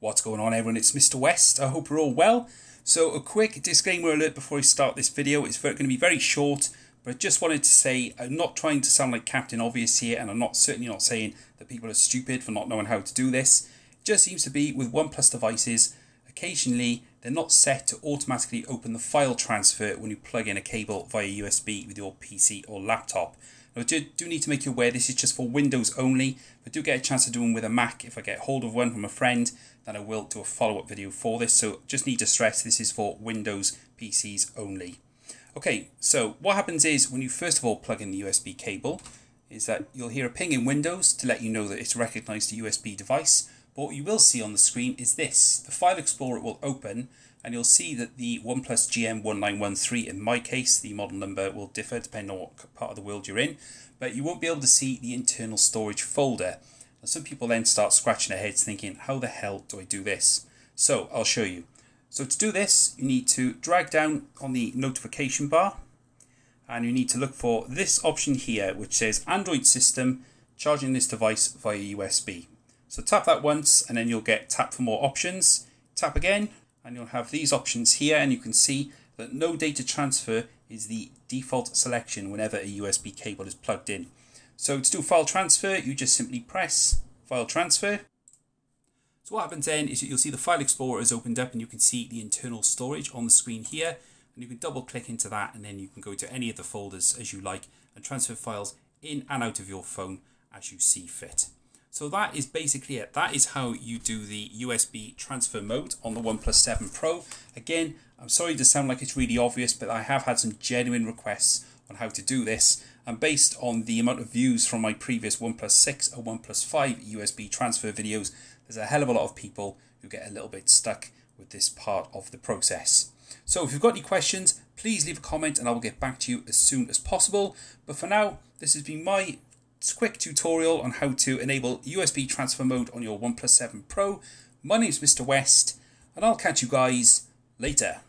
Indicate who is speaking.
Speaker 1: What's going on everyone, it's Mr. West, I hope you're all well. So a quick disclaimer alert before I start this video, it's going to be very short, but I just wanted to say I'm not trying to sound like Captain Obvious here and I'm not certainly not saying that people are stupid for not knowing how to do this. It just seems to be with OnePlus devices, occasionally they're not set to automatically open the file transfer when you plug in a cable via USB with your PC or laptop. I do, do need to make you aware this is just for Windows only. If I do get a chance to do one with a Mac, if I get hold of one from a friend, then I will do a follow-up video for this. So just need to stress this is for Windows PCs only. Okay, so what happens is when you first of all plug in the USB cable, is that you'll hear a ping in Windows to let you know that it's recognized a USB device. But what you will see on the screen is this. The File Explorer will open and you'll see that the OnePlus GM1913, in my case, the model number will differ depending on what part of the world you're in, but you won't be able to see the internal storage folder. Now, some people then start scratching their heads thinking, how the hell do I do this? So I'll show you. So to do this, you need to drag down on the notification bar and you need to look for this option here, which says Android system charging this device via USB. So tap that once and then you'll get tap for more options. Tap again and you'll have these options here and you can see that no data transfer is the default selection whenever a USB cable is plugged in. So to do file transfer, you just simply press file transfer. So what happens then is you'll see the file explorer is opened up and you can see the internal storage on the screen here. And you can double click into that and then you can go to any of the folders as you like and transfer files in and out of your phone as you see fit. So that is basically it. That is how you do the USB transfer mode on the OnePlus 7 Pro. Again, I'm sorry to sound like it's really obvious, but I have had some genuine requests on how to do this. And based on the amount of views from my previous OnePlus 6 or OnePlus 5 USB transfer videos, there's a hell of a lot of people who get a little bit stuck with this part of the process. So if you've got any questions, please leave a comment and I will get back to you as soon as possible. But for now, this has been my quick tutorial on how to enable USB transfer mode on your OnePlus 7 Pro. My name is Mr. West, and I'll catch you guys later.